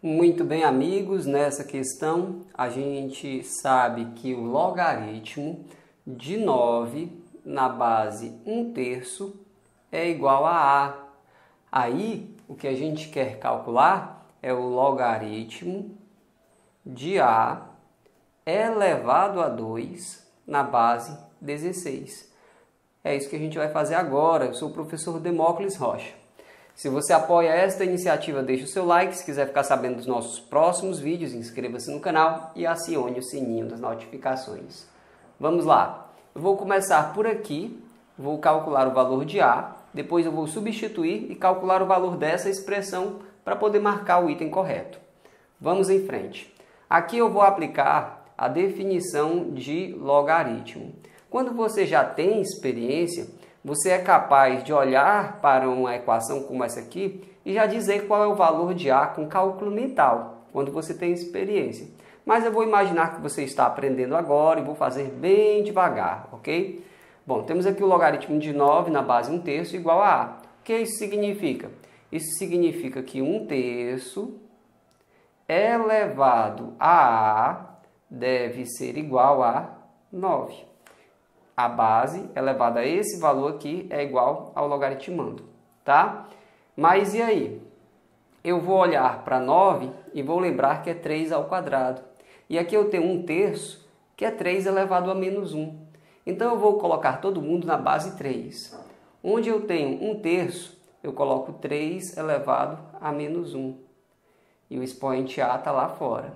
Muito bem, amigos, nessa questão a gente sabe que o logaritmo de 9 na base 1 terço é igual a A. Aí, o que a gente quer calcular é o logaritmo de A elevado a 2 na base 16. É isso que a gente vai fazer agora. Eu sou o professor Demócles Rocha. Se você apoia esta iniciativa, deixe o seu like. Se quiser ficar sabendo dos nossos próximos vídeos, inscreva-se no canal e acione o sininho das notificações. Vamos lá. Eu vou começar por aqui, vou calcular o valor de A, depois eu vou substituir e calcular o valor dessa expressão para poder marcar o item correto. Vamos em frente. Aqui eu vou aplicar a definição de logaritmo. Quando você já tem experiência, você é capaz de olhar para uma equação como essa aqui e já dizer qual é o valor de A com cálculo mental, quando você tem experiência. Mas eu vou imaginar que você está aprendendo agora e vou fazer bem devagar, ok? Bom, temos aqui o logaritmo de 9 na base 1 terço igual a A. O que isso significa? Isso significa que 1 terço elevado a A deve ser igual a 9 a base elevada a esse valor aqui é igual ao logaritmando, tá? Mas e aí? Eu vou olhar para 9 e vou lembrar que é 3 ao quadrado. E aqui eu tenho 1 terço, que é 3 elevado a menos 1. Então eu vou colocar todo mundo na base 3. Onde eu tenho 1 terço, eu coloco 3 elevado a menos 1. E o expoente A está lá fora.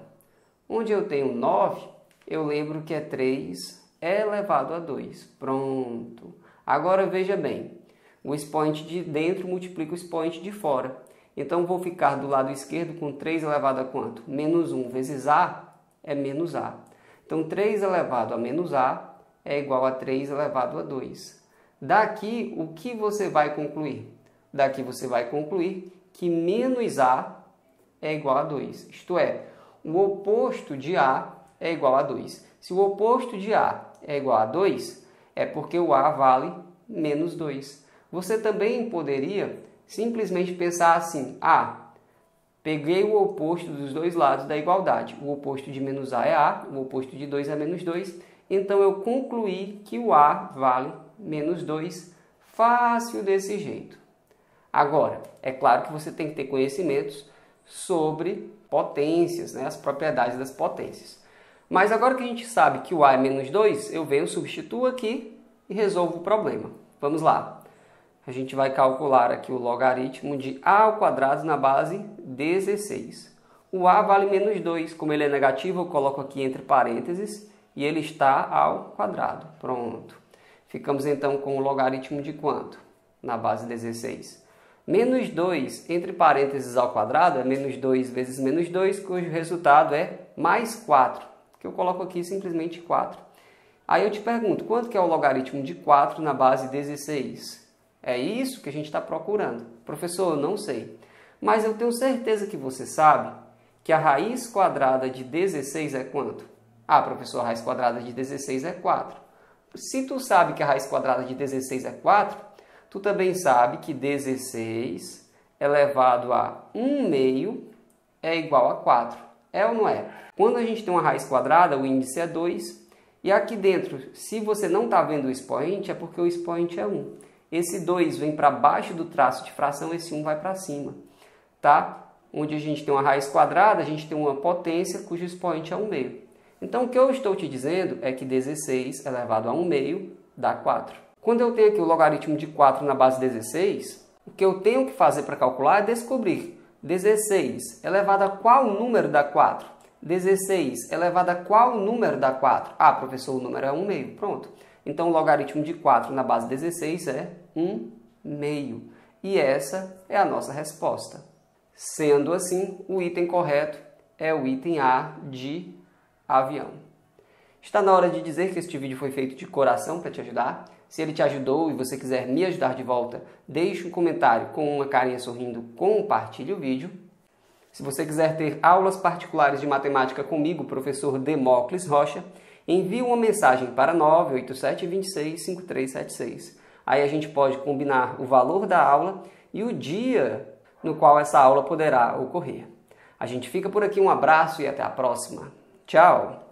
Onde eu tenho 9, eu lembro que é 3 elevado a 2. Pronto. Agora veja bem, o expoente de dentro multiplica o expoente de fora. Então vou ficar do lado esquerdo com 3 elevado a quanto? Menos 1 vezes A é menos A. Então 3 elevado a menos A é igual a 3 elevado a 2. Daqui, o que você vai concluir? Daqui você vai concluir que menos A é igual a 2. Isto é, o oposto de A é igual a 2. Se o oposto de A é igual a 2, é porque o A vale menos 2. Você também poderia simplesmente pensar assim, ah, peguei o oposto dos dois lados da igualdade. O oposto de menos A é A, o oposto de 2 é menos 2. Então eu concluí que o A vale menos 2, fácil desse jeito. Agora, é claro que você tem que ter conhecimentos sobre potências, né, as propriedades das potências. Mas agora que a gente sabe que o A é menos 2, eu venho, substituo aqui e resolvo o problema. Vamos lá. A gente vai calcular aqui o logaritmo de A ao quadrado na base 16. O A vale menos 2. Como ele é negativo, eu coloco aqui entre parênteses e ele está ao quadrado. Pronto. Ficamos então com o logaritmo de quanto? Na base 16. Menos 2 entre parênteses ao quadrado é menos 2 vezes menos 2, cujo resultado é mais 4 que eu coloco aqui simplesmente 4. Aí eu te pergunto, quanto que é o logaritmo de 4 na base 16? É isso que a gente está procurando. Professor, eu não sei. Mas eu tenho certeza que você sabe que a raiz quadrada de 16 é quanto? Ah, professor, a raiz quadrada de 16 é 4. Se tu sabe que a raiz quadrada de 16 é 4, tu também sabe que 16 elevado a 1 meio é igual a 4. É ou não é? Quando a gente tem uma raiz quadrada, o índice é 2. E aqui dentro, se você não está vendo o expoente, é porque o expoente é 1. Esse 2 vem para baixo do traço de fração, esse 1 vai para cima. Tá? Onde a gente tem uma raiz quadrada, a gente tem uma potência cujo expoente é 1 meio. Então, o que eu estou te dizendo é que 16 elevado a 1 meio dá 4. Quando eu tenho aqui o logaritmo de 4 na base 16, o que eu tenho que fazer para calcular é descobrir 16 elevado a qual número dá 4? 16 elevado a qual número dá 4? Ah, professor, o número é 1 meio. Pronto. Então, o logaritmo de 4 na base 16 é 1 meio. E essa é a nossa resposta. Sendo assim, o item correto é o item A de avião. Está na hora de dizer que este vídeo foi feito de coração para te ajudar. Se ele te ajudou e você quiser me ajudar de volta, deixe um comentário com uma carinha sorrindo, compartilhe o vídeo. Se você quiser ter aulas particulares de matemática comigo, professor Demócles Rocha, envie uma mensagem para 987265376. Aí a gente pode combinar o valor da aula e o dia no qual essa aula poderá ocorrer. A gente fica por aqui, um abraço e até a próxima. Tchau!